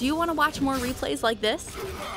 Do you want to watch more replays like this?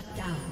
Shut down.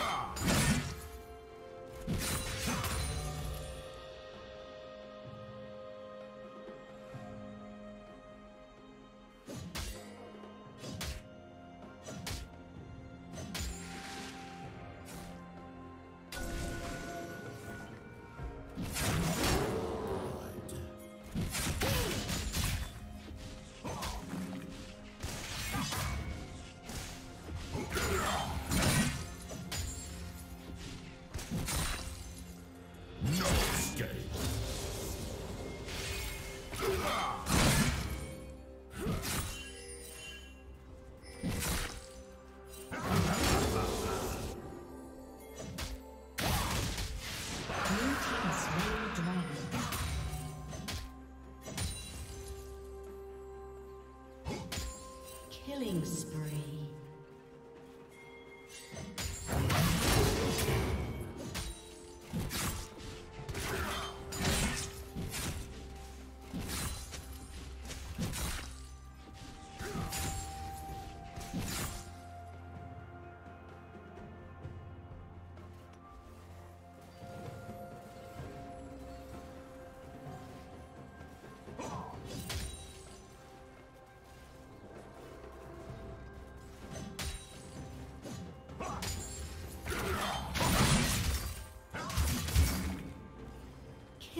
Ugh!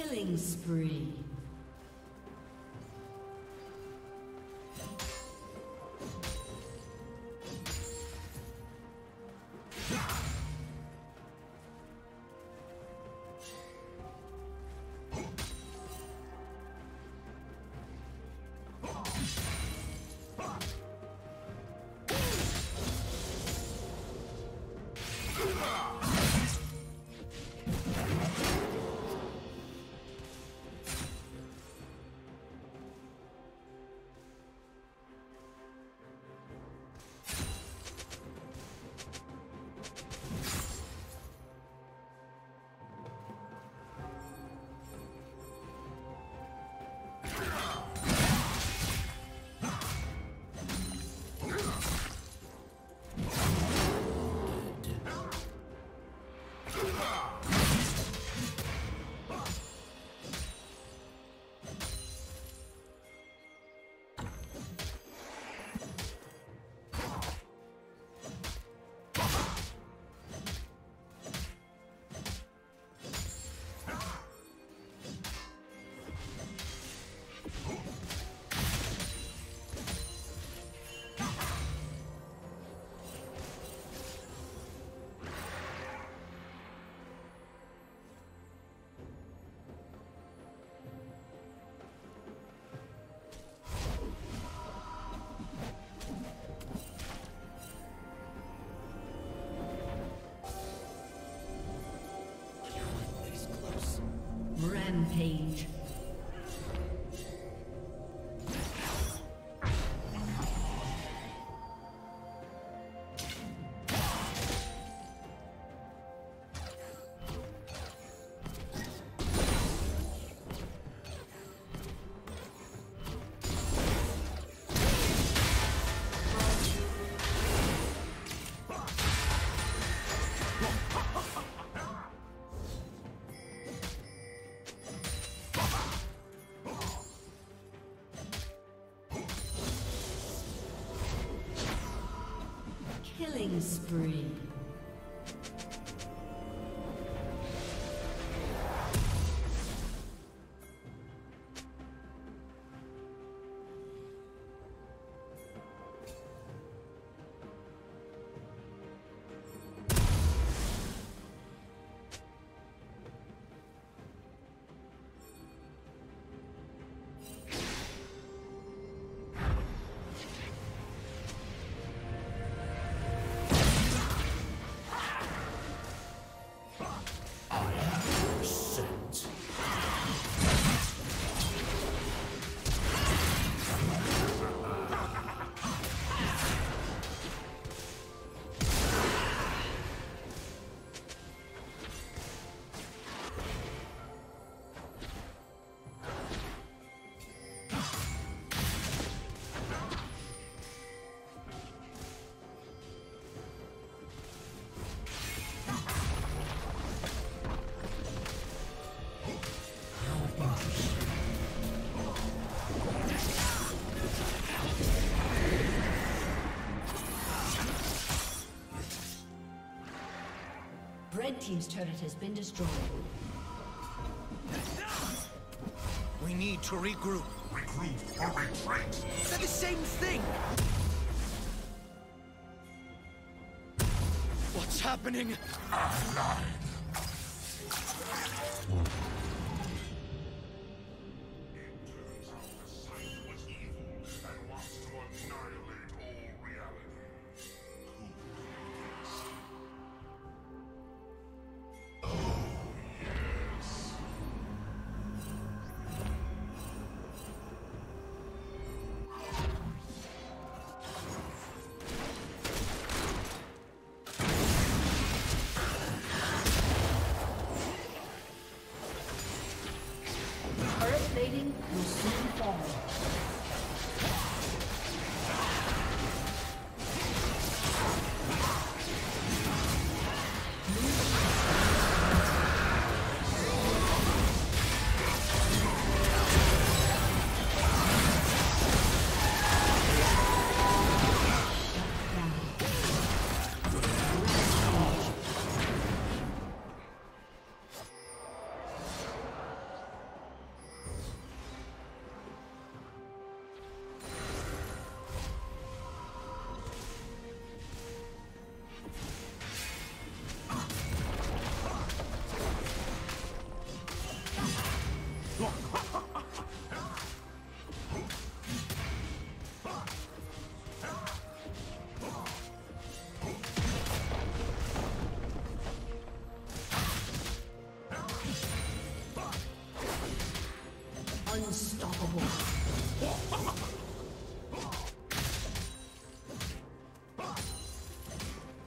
Killing spree. Killing spree. Red Team's turret has been destroyed. We need to regroup. Regroup or retreat. They're the same thing! What's happening? Offline.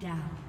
Down.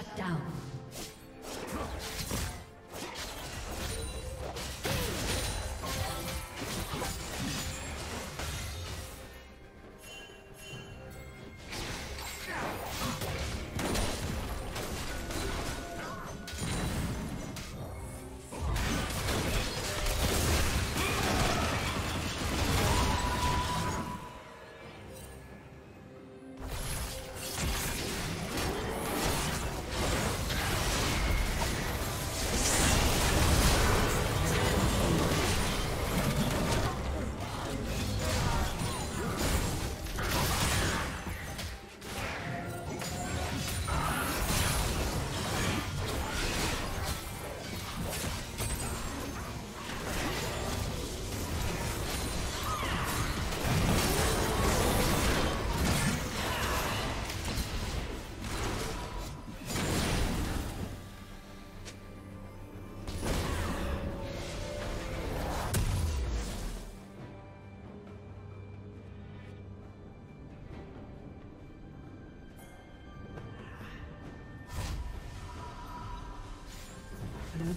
Shut down.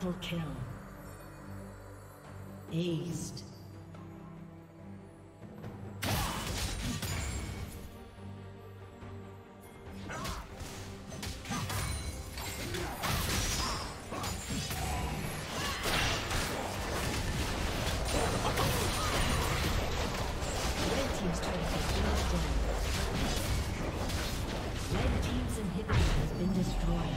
Triple kill. Aced. Red Team's inhibitor has been destroyed.